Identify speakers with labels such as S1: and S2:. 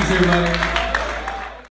S1: Thanks, everybody.